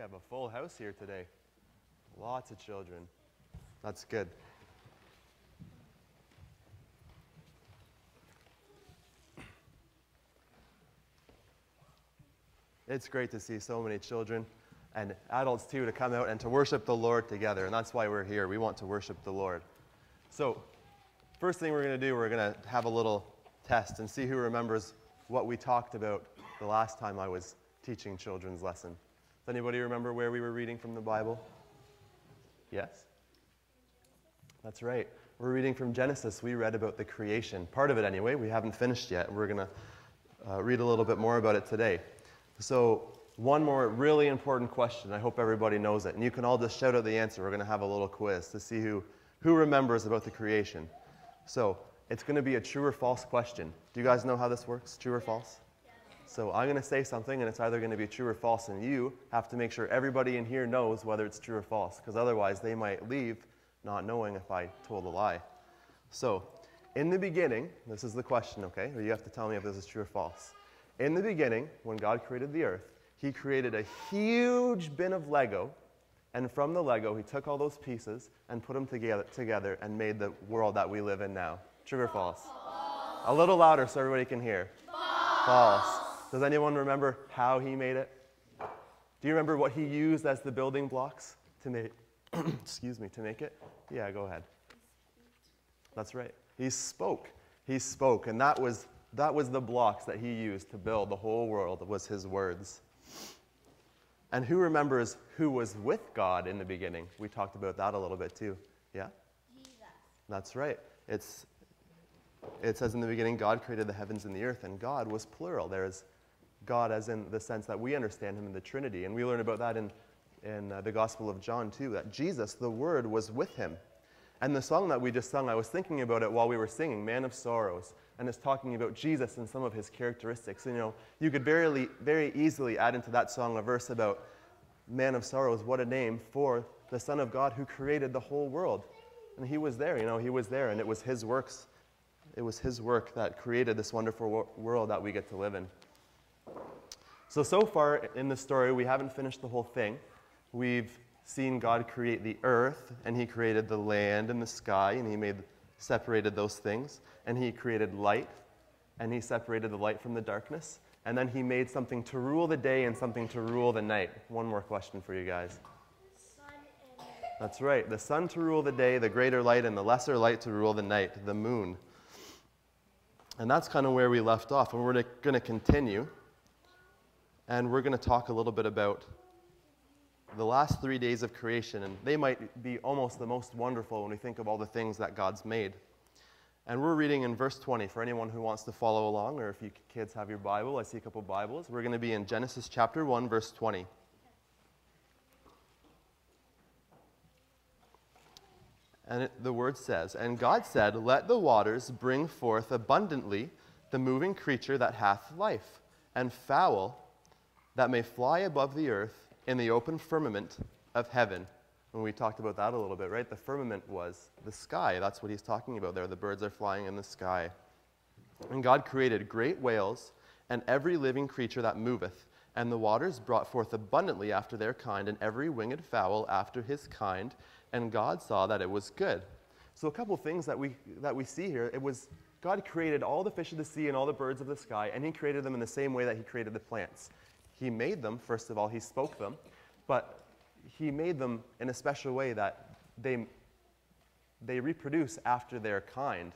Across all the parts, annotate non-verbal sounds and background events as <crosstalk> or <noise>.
have a full house here today. Lots of children. That's good. It's great to see so many children and adults too to come out and to worship the Lord together. And that's why we're here. We want to worship the Lord. So, first thing we're going to do, we're going to have a little test and see who remembers what we talked about the last time I was teaching children's lesson. Anybody remember where we were reading from the Bible? Yes? That's right. We're reading from Genesis. We read about the creation. Part of it, anyway. We haven't finished yet. We're going to uh, read a little bit more about it today. So, one more really important question. I hope everybody knows it. And you can all just shout out the answer. We're going to have a little quiz to see who, who remembers about the creation. So, it's going to be a true or false question. Do you guys know how this works? True or false? So I'm going to say something, and it's either going to be true or false, and you have to make sure everybody in here knows whether it's true or false, because otherwise they might leave not knowing if I told a lie. So, in the beginning, this is the question, okay? Or you have to tell me if this is true or false. In the beginning, when God created the earth, He created a huge bin of Lego, and from the Lego, He took all those pieces and put them together, together and made the world that we live in now. True or false? false. A little louder so everybody can hear. False. false. Does anyone remember how he made it? Do you remember what he used as the building blocks to make <clears throat> excuse me, to make it? Yeah, go ahead. That's right. He spoke. He spoke, and that was that was the blocks that he used to build the whole world was his words. And who remembers who was with God in the beginning? We talked about that a little bit too. Yeah? Jesus. That's right. It's it says in the beginning God created the heavens and the earth, and God was plural. There is God as in the sense that we understand him in the Trinity. And we learn about that in, in uh, the Gospel of John, too, that Jesus, the Word, was with him. And the song that we just sung, I was thinking about it while we were singing, Man of Sorrows, and it's talking about Jesus and some of his characteristics. You know, you could very, very easily add into that song a verse about Man of Sorrows, what a name for the Son of God who created the whole world. And he was there, you know, he was there, and it was his works. It was his work that created this wonderful world that we get to live in. So, so far in the story, we haven't finished the whole thing. We've seen God create the earth, and He created the land and the sky, and He made separated those things, and He created light, and He separated the light from the darkness, and then He made something to rule the day and something to rule the night. One more question for you guys. That's right. The sun to rule the day, the greater light, and the lesser light to rule the night, the moon. And that's kind of where we left off. And we're going to continue and we're going to talk a little bit about the last three days of creation, and they might be almost the most wonderful when we think of all the things that God's made. And we're reading in verse 20 for anyone who wants to follow along, or if you kids have your Bible, I see a couple Bibles. We're going to be in Genesis chapter 1, verse 20. And it, the word says, And God said, Let the waters bring forth abundantly the moving creature that hath life, and fowl that may fly above the earth in the open firmament of heaven. And we talked about that a little bit, right? The firmament was the sky. That's what he's talking about there. The birds are flying in the sky. And God created great whales and every living creature that moveth. And the waters brought forth abundantly after their kind, and every winged fowl after his kind. And God saw that it was good. So, a couple things that we, that we see here it was God created all the fish of the sea and all the birds of the sky, and He created them in the same way that He created the plants. He made them, first of all, He spoke them, but He made them in a special way that they, they reproduce after their kind.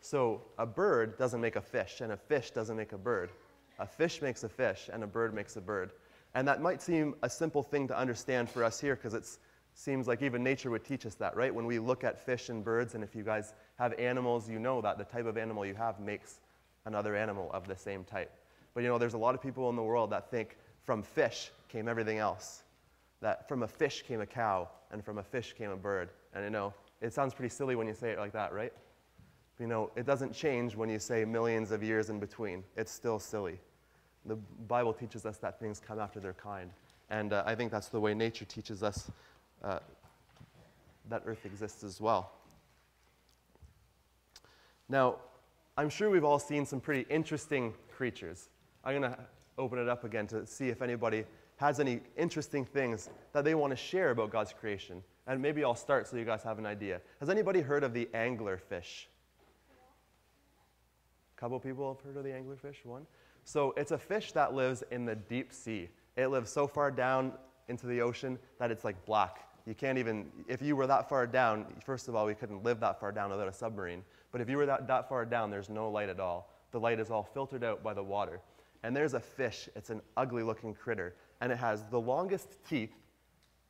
So a bird doesn't make a fish, and a fish doesn't make a bird. A fish makes a fish, and a bird makes a bird. And that might seem a simple thing to understand for us here because it seems like even nature would teach us that, right? When we look at fish and birds, and if you guys have animals, you know that the type of animal you have makes another animal of the same type. But you know, there's a lot of people in the world that think from fish came everything else. That from a fish came a cow, and from a fish came a bird. And you know, it sounds pretty silly when you say it like that, right? You know, it doesn't change when you say millions of years in between. It's still silly. The Bible teaches us that things come after their kind. And uh, I think that's the way nature teaches us uh, that earth exists as well. Now, I'm sure we've all seen some pretty interesting creatures. I'm going to open it up again to see if anybody has any interesting things that they want to share about God's creation. And maybe I'll start so you guys have an idea. Has anybody heard of the anglerfish? A couple people have heard of the anglerfish? One? So it's a fish that lives in the deep sea. It lives so far down into the ocean that it's like black. You can't even, if you were that far down, first of all, we couldn't live that far down without a submarine. But if you were that, that far down, there's no light at all. The light is all filtered out by the water. And there's a fish, it's an ugly looking critter, and it has the longest teeth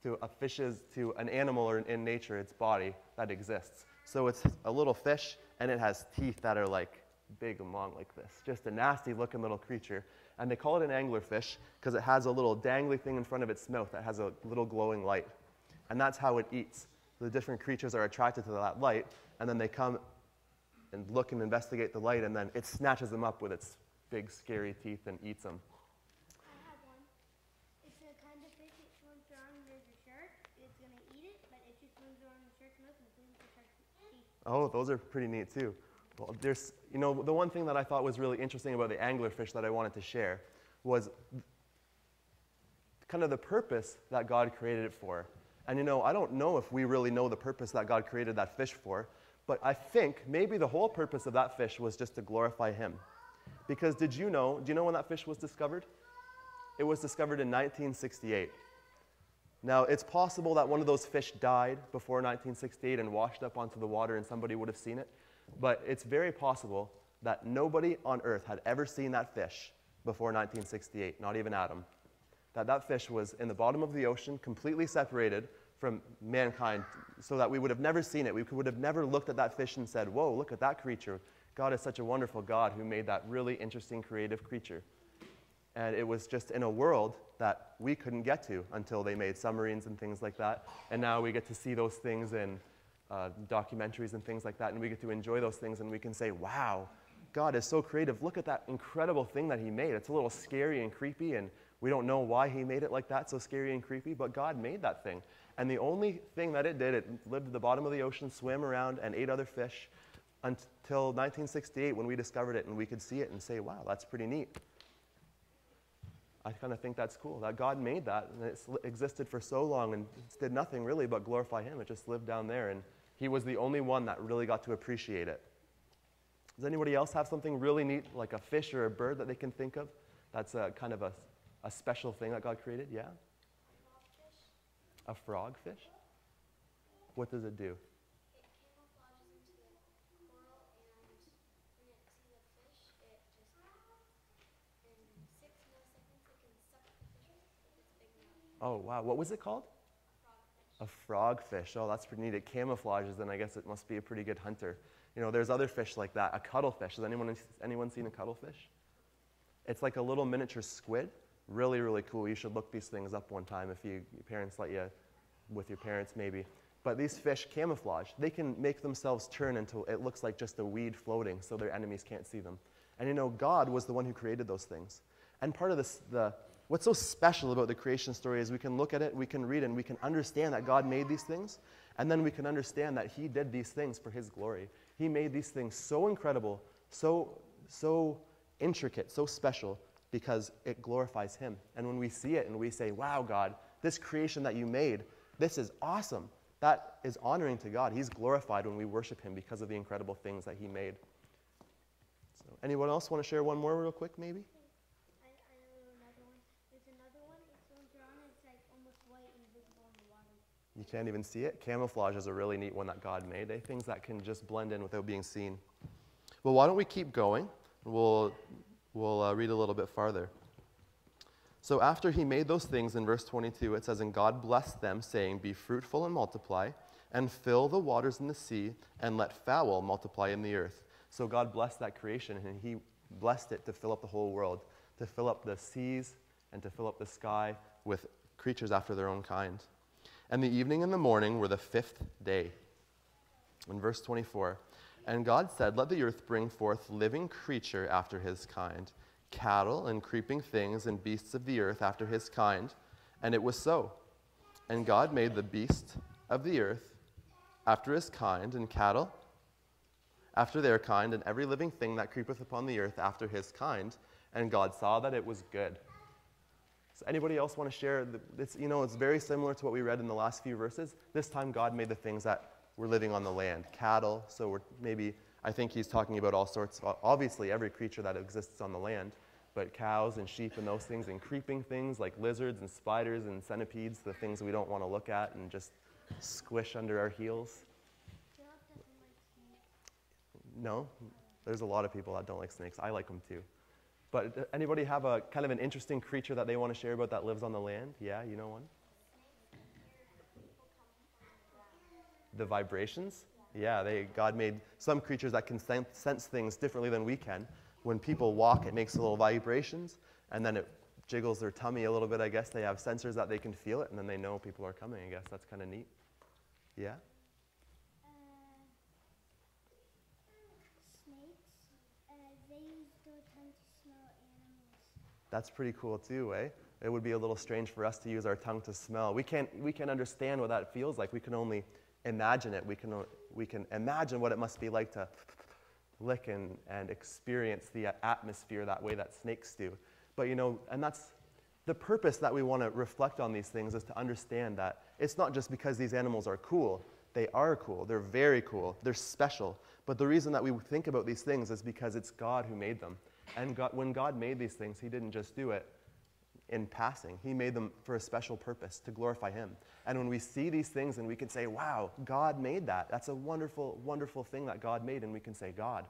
to a fish's, to an animal or in nature, its body that exists. So it's a little fish, and it has teeth that are like big and long like this. Just a nasty looking little creature. And they call it an anglerfish because it has a little dangly thing in front of its mouth that has a little glowing light. And that's how it eats. The different creatures are attracted to that light, and then they come and look and investigate the light, and then it snatches them up with its big, scary teeth and eats them. I have one. It's a kind of fish that swims around and there's a shark. It's gonna eat it, but it just swims around the shark's mouth and cleans the shark's teeth. Oh, those are pretty neat too. Well, there's, you know, the one thing that I thought was really interesting about the anglerfish that I wanted to share was kind of the purpose that God created it for. And you know, I don't know if we really know the purpose that God created that fish for, but I think maybe the whole purpose of that fish was just to glorify Him. Because did you know, do you know when that fish was discovered? It was discovered in 1968. Now, it's possible that one of those fish died before 1968 and washed up onto the water and somebody would have seen it, but it's very possible that nobody on earth had ever seen that fish before 1968, not even Adam that that fish was in the bottom of the ocean, completely separated from mankind, so that we would have never seen it. We would have never looked at that fish and said, Whoa, look at that creature. God is such a wonderful God who made that really interesting, creative creature. And it was just in a world that we couldn't get to until they made submarines and things like that. And now we get to see those things in uh, documentaries and things like that, and we get to enjoy those things, and we can say, Wow, God is so creative. Look at that incredible thing that He made. It's a little scary and creepy, and we don't know why he made it like that, so scary and creepy, but God made that thing. And the only thing that it did, it lived at the bottom of the ocean, swam around, and ate other fish until 1968 when we discovered it and we could see it and say, wow, that's pretty neat. I kind of think that's cool that God made that and it existed for so long and did nothing really but glorify Him. It just lived down there and He was the only one that really got to appreciate it. Does anybody else have something really neat, like a fish or a bird that they can think of? That's a kind of a a special thing that God created? Yeah? A frog fish? What does it do? Oh, wow. What was it called? A frog fish. Oh, that's pretty neat. It camouflages, and I guess it must be a pretty good hunter. You know, there's other fish like that. A cuttlefish. Has anyone, anyone seen a cuttlefish? It's like a little miniature squid Really, really cool. You should look these things up one time if you, your parents let you, with your parents maybe. But these fish camouflage. They can make themselves turn until it looks like just a weed floating so their enemies can't see them. And you know, God was the one who created those things. And part of this, the, what's so special about the creation story is we can look at it, we can read it, and we can understand that God made these things. And then we can understand that He did these things for His glory. He made these things so incredible, so, so intricate, so special because it glorifies Him. And when we see it and we say, wow, God, this creation that you made, this is awesome, that is honoring to God. He's glorified when we worship Him because of the incredible things that He made. So, anyone else want to share one more real quick, maybe? I, I know another one. There's another one. It swims around. It's like almost white and visible in the water. You can't even see it. Camouflage is a really neat one that God made. They things that can just blend in without being seen. Well, why don't we keep going? We'll We'll uh, read a little bit farther. So after he made those things in verse 22, it says, And God blessed them, saying, Be fruitful and multiply, and fill the waters in the sea, and let fowl multiply in the earth. So God blessed that creation, and he blessed it to fill up the whole world, to fill up the seas, and to fill up the sky with creatures after their own kind. And the evening and the morning were the fifth day. In verse 24, and God said, Let the earth bring forth living creature after his kind, cattle and creeping things and beasts of the earth after his kind. And it was so. And God made the beast of the earth after his kind, and cattle after their kind, and every living thing that creepeth upon the earth after his kind. And God saw that it was good. So anybody else want to share? It's, you know, it's very similar to what we read in the last few verses. This time, God made the things that were living on the land, cattle. So we're maybe I think he's talking about all sorts. Obviously, every creature that exists on the land, but cows and sheep and those things, and creeping things like lizards and spiders and centipedes, the things we don't want to look at and just squish under our heels. No, there's a lot of people that don't like snakes. I like them too. But anybody have a kind of an interesting creature that they want to share about that lives on the land? Yeah, you know one? The vibrations? Yeah, they, God made some creatures that can sense things differently than we can. When people walk, it makes little vibrations, and then it jiggles their tummy a little bit, I guess. They have sensors that they can feel it, and then they know people are coming, I guess. That's kind of neat. Yeah? Uh, snakes, uh, they use their tongue to smell animals. That's pretty cool, too, eh? It would be a little strange for us to use our tongue to smell. We can't, we can't understand what that feels like. We can only imagine it. We can, we can imagine what it must be like to lick and, and experience the atmosphere that way that snakes do. But you know, and that's the purpose that we want to reflect on these things is to understand that it's not just because these animals are cool. They are cool. They're very cool. They're special. But the reason that we think about these things is because it's God who made them. And God, when God made these things, He didn't just do it in passing. He made them for a special purpose to glorify Him. And when we see these things and we can say, wow, God made that, that's a wonderful, wonderful thing that God made. And we can say, God,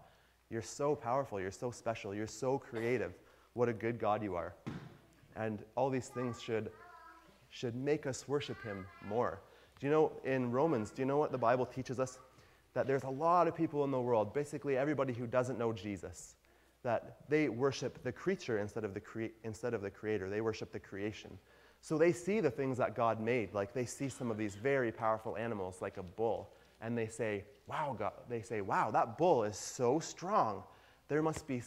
you're so powerful, you're so special, you're so creative. What a good God you are. And all these things should, should make us worship Him more. Do you know, in Romans, do you know what the Bible teaches us? That there's a lot of people in the world, basically everybody who doesn't know Jesus that they worship the creature instead of the, crea- instead of the creator. They worship the creation. So they see the things that God made, like they see some of these very powerful animals, like a bull, and they say, "Wow, God!" They say, "Wow, that bull is so strong. There must be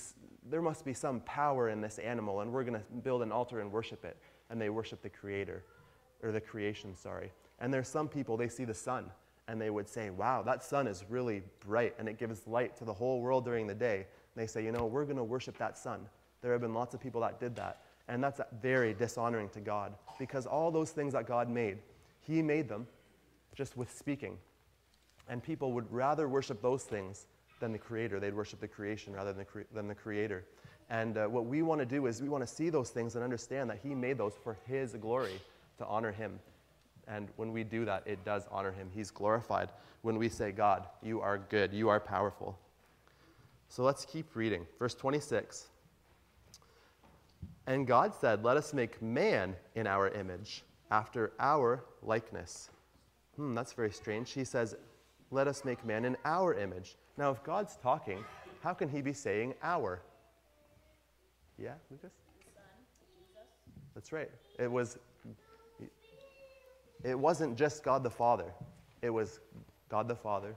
there must be some power in this animal, and we're going to build an altar and worship it." And they worship the Creator, or the creation. Sorry. And there's some people they see the sun, and they would say, "Wow, that sun is really bright, and it gives light to the whole world during the day." They say, you know, we're going to worship that sun. There have been lots of people that did that. And that's very dishonoring to God because all those things that God made, He made them just with speaking. And people would rather worship those things than the Creator. They'd worship the creation rather than the, than the Creator. And uh, what we want to do is we want to see those things and understand that He made those for His glory, to honor Him. And when we do that, it does honor Him. He's glorified when we say, God, you are good, you are powerful. So let's keep reading. Verse 26. And God said, Let us make man in our image, after our likeness. Hmm, that's very strange. He says, Let us make man in our image. Now, if God's talking, how can he be saying our? Yeah, Lucas? That's right. It was it wasn't just God the Father. It was God the Father,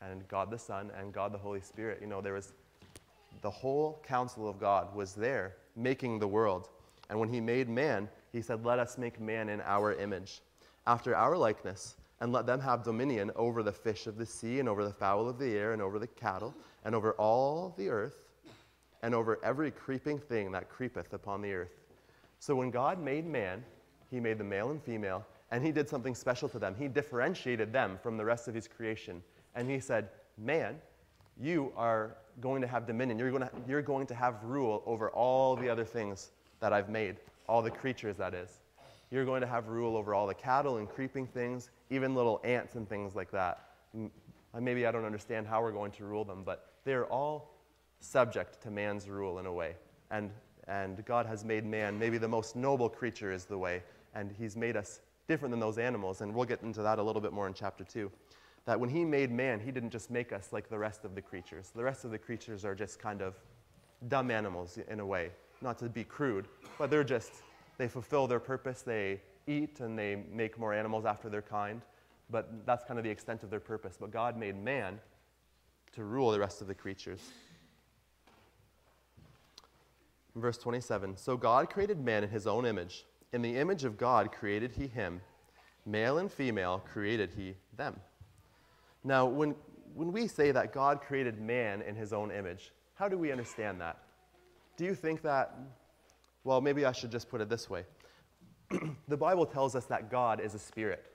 and God the Son and God the Holy Spirit. You know, there was the whole counsel of God was there making the world. And when he made man, he said, Let us make man in our image, after our likeness, and let them have dominion over the fish of the sea, and over the fowl of the air, and over the cattle, and over all the earth, and over every creeping thing that creepeth upon the earth. So when God made man, he made the male and female, and he did something special to them. He differentiated them from the rest of his creation. And he said, Man, you are going to have dominion. You're going to, you're going to have rule over all the other things that I've made, all the creatures, that is. You're going to have rule over all the cattle and creeping things, even little ants and things like that. Uh, maybe I don't understand how we're going to rule them, but they're all subject to man's rule in a way. And, and God has made man, maybe the most noble creature is the way, and He's made us different than those animals. And we'll get into that a little bit more in chapter 2 that when he made man, he didn't just make us like the rest of the creatures. The rest of the creatures are just kind of dumb animals in a way, not to be crude, but they're just, they fulfill their purpose. They eat and they make more animals after their kind, but that's kind of the extent of their purpose. But God made man to rule the rest of the creatures. verse 27 So God created man in his own image. In the image of God created he him. Male and female created he them. Now, when, when we say that God created man in his own image, how do we understand that? Do you think that, well, maybe I should just put it this way. <clears throat> the Bible tells us that God is a spirit.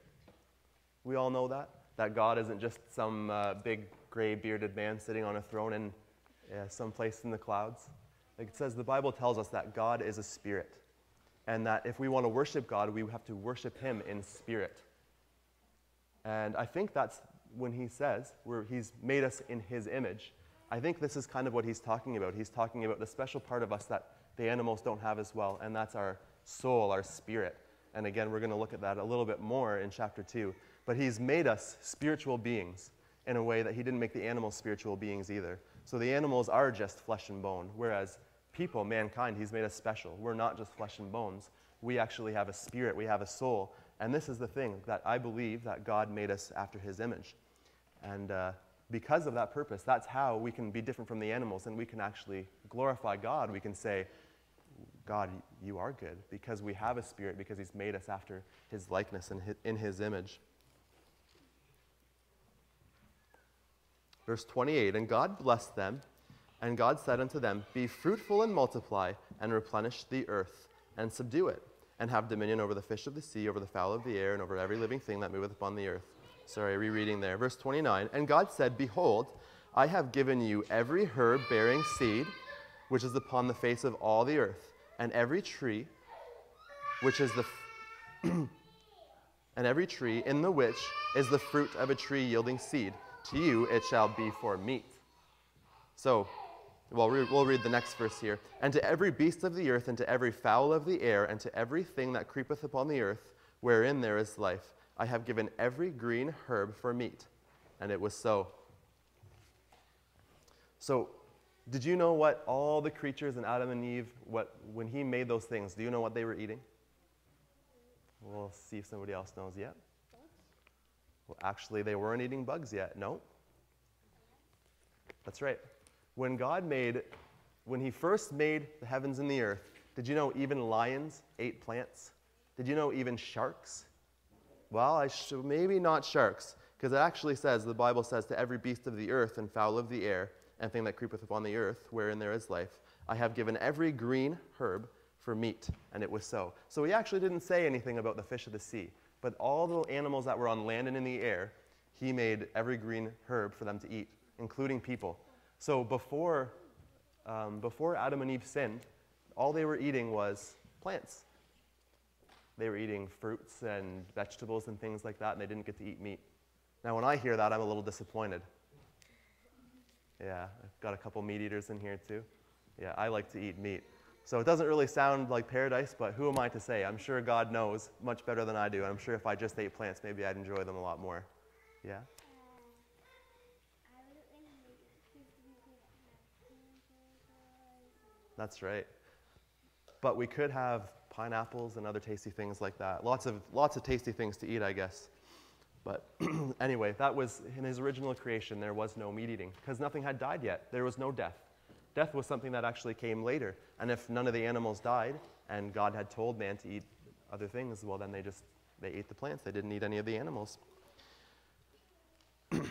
We all know that? That God isn't just some uh, big gray bearded man sitting on a throne in uh, some place in the clouds. Like it says, the Bible tells us that God is a spirit. And that if we want to worship God, we have to worship Him in spirit. And I think that's when He says, where He's made us in His image. I think this is kind of what He's talking about. He's talking about the special part of us that the animals don't have as well, and that's our soul, our spirit. And again, we're going to look at that a little bit more in chapter 2. But He's made us spiritual beings in a way that He didn't make the animals spiritual beings either. So the animals are just flesh and bone, whereas people, mankind, He's made us special. We're not just flesh and bones. We actually have a spirit, we have a soul. And this is the thing that I believe that God made us after His image. And uh, because of that purpose, that's how we can be different from the animals and we can actually glorify God. We can say, God, you are good because we have a spirit, because He's made us after His likeness and in His image. Verse 28 And God blessed them, and God said unto them, Be fruitful and multiply, and replenish the earth, and subdue it, and have dominion over the fish of the sea, over the fowl of the air, and over every living thing that moveth upon the earth. Sorry, rereading there. Verse 29 And God said, Behold, I have given you every herb bearing seed, which is upon the face of all the earth, and every tree, which is the. <clears throat> And every tree in the which is the fruit of a tree yielding seed. To you it shall be for meat. So, well, we'll read the next verse here. And to every beast of the earth, and to every fowl of the air, and to everything that creepeth upon the earth, wherein there is life, I have given every green herb for meat. And it was so. So, did you know what all the creatures in Adam and Eve, what, when he made those things, do you know what they were eating? We'll see if somebody else knows yet. Well, actually, they weren't eating bugs yet. No. That's right. When God made, when He first made the heavens and the earth, did you know even lions ate plants? Did you know even sharks? Well, I should, maybe not sharks, because it actually says, the Bible says, to every beast of the earth and fowl of the air, and thing that creepeth upon the earth, wherein there is life, I have given every green herb for meat. And it was so. So he actually didn't say anything about the fish of the sea, but all the animals that were on land and in the air, he made every green herb for them to eat, including people. So before, um, before Adam and Eve sinned, all they were eating was plants. They were eating fruits and vegetables and things like that, and they didn't get to eat meat. Now, when I hear that, I'm a little disappointed. Yeah, I've got a couple meat eaters in here too. Yeah, I like to eat meat. So it doesn't really sound like paradise, but who am I to say? I'm sure God knows much better than I do. I'm sure if I just ate plants, maybe I'd enjoy them a lot more. Yeah? That's right. But we could have pineapples and other tasty things like that. Lots of, lots of tasty things to eat, I guess. But <clears throat> anyway, that was in his original creation, there was no meat eating because nothing had died yet. There was no death. Death was something that actually came later. And if none of the animals died and God had told man to eat other things, well, then they just they ate the plants. They didn't eat any of the animals. <clears throat>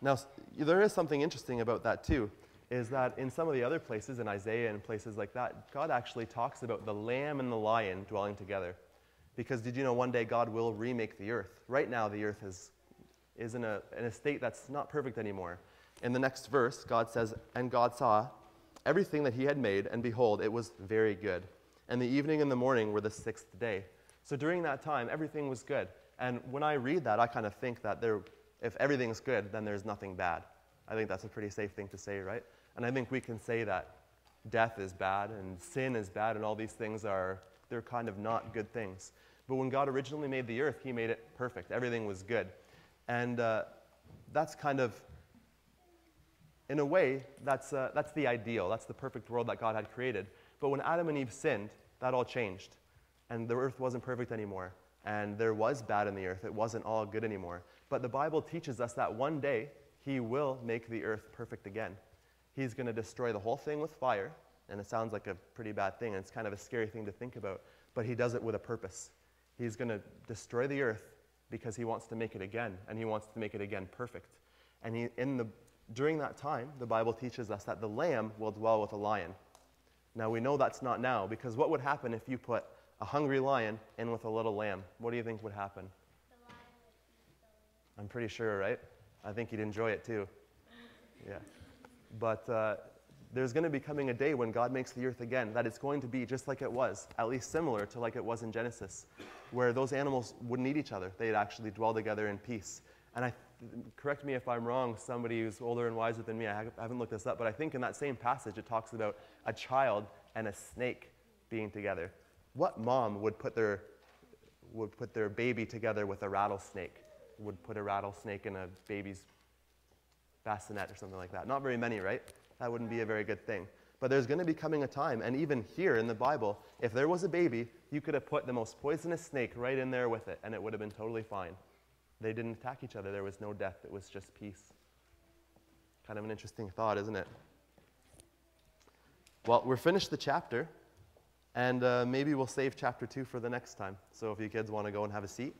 now, there is something interesting about that too is that in some of the other places, in Isaiah and places like that, God actually talks about the lamb and the lion dwelling together. Because did you know one day God will remake the earth? Right now, the earth is, is in, a, in a state that's not perfect anymore. In the next verse, God says, And God saw everything that he had made, and behold, it was very good. And the evening and the morning were the sixth day. So during that time, everything was good. And when I read that, I kind of think that there, if everything's good, then there's nothing bad. I think that's a pretty safe thing to say, right? And I think we can say that death is bad and sin is bad and all these things are, they're kind of not good things. But when God originally made the earth, He made it perfect. Everything was good. And uh, that's kind of, in a way, that's, uh, that's the ideal. That's the perfect world that God had created. But when Adam and Eve sinned, that all changed. And the earth wasn't perfect anymore. And there was bad in the earth. It wasn't all good anymore. But the Bible teaches us that one day He will make the earth perfect again. He's going to destroy the whole thing with fire. And it sounds like a pretty bad thing. And it's kind of a scary thing to think about. But He does it with a purpose. He's going to destroy the earth because he wants to make it again, and he wants to make it again perfect. And he, in the, during that time, the Bible teaches us that the lamb will dwell with a lion. Now, we know that's not now, because what would happen if you put a hungry lion in with a little lamb, what do you think would happen? I'm pretty sure, right? I think he'd enjoy it too. Yeah. But uh, there's going to be coming a day when God makes the earth again that it's going to be just like it was, at least similar to like it was in Genesis, where those animals wouldn't eat each other. They'd actually dwell together in peace. And I, correct me if I'm wrong, somebody who's older and wiser than me, I haven't looked this up, but I think in that same passage it talks about a child and a snake being together. What mom would put their, would put their baby together with a rattlesnake? Would put a rattlesnake in a baby's bassinet or something like that? Not very many, right? That wouldn't be a very good thing. But there's going to be coming a time, and even here in the Bible, if there was a baby, you could have put the most poisonous snake right in there with it, and it would have been totally fine. They didn't attack each other, there was no death, it was just peace. Kind of an interesting thought, isn't it? Well, we're finished the chapter, and uh, maybe we'll save chapter two for the next time. So if you kids want to go and have a seat.